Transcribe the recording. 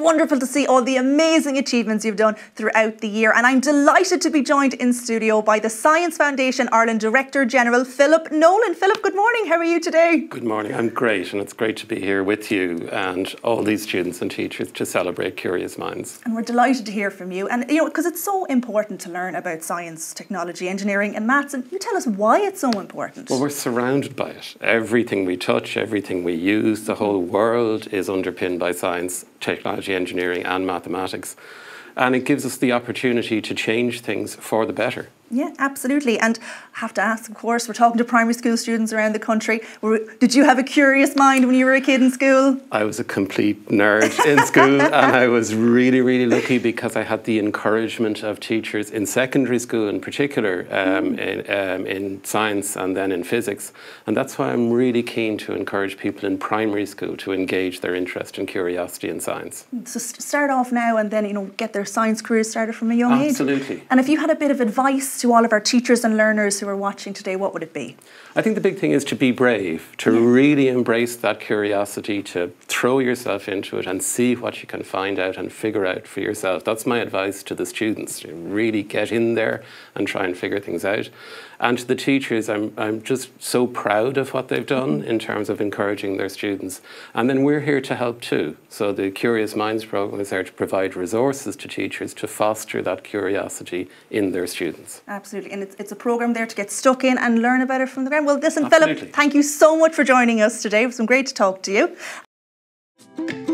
wonderful to see all the amazing achievements you've done throughout the year. And I'm delighted to be joined in studio by the Science Foundation Ireland Director General, Philip Nolan. Philip, good morning. How are you today? Good morning. I'm great, and it's great to be here with you and all these students and teachers to celebrate Curious Minds. And we're delighted to hear from you. And, you know, because it's so important to learn about science, technology, engineering, and maths. And you tell us why it's so important. Well, we're surrounded by it. Everything we touch, everything we use, the whole world is underpinned by science, technology, engineering, and mathematics. And it gives us the opportunity to change things for the better. Yeah, absolutely. And I have to ask, of course, we're talking to primary school students around the country. Did you have a curious mind when you were a kid in school? I was a complete nerd in school, and I was really, really lucky because I had the encouragement of teachers in secondary school, in particular, um, mm. in, um, in science and then in physics. And that's why I'm really keen to encourage people in primary school to engage their interest and curiosity in science. So start off now, and then you know get their science career started from a young Absolutely. age. Absolutely. And if you had a bit of advice to all of our teachers and learners who are watching today, what would it be? I think the big thing is to be brave, to yeah. really embrace that curiosity, to throw yourself into it and see what you can find out and figure out for yourself. That's my advice to the students, to really get in there and try and figure things out. And to the teachers, I'm, I'm just so proud of what they've done mm-hmm. in terms of encouraging their students. And then we're here to help too. So the Curious Minds program is there to provide resources to teachers to foster that curiosity in their students. Absolutely. And it's, it's a program there to get stuck in and learn about it from the ground. Well, listen, Absolutely. Philip, thank you so much for joining us today. It was great to talk to you.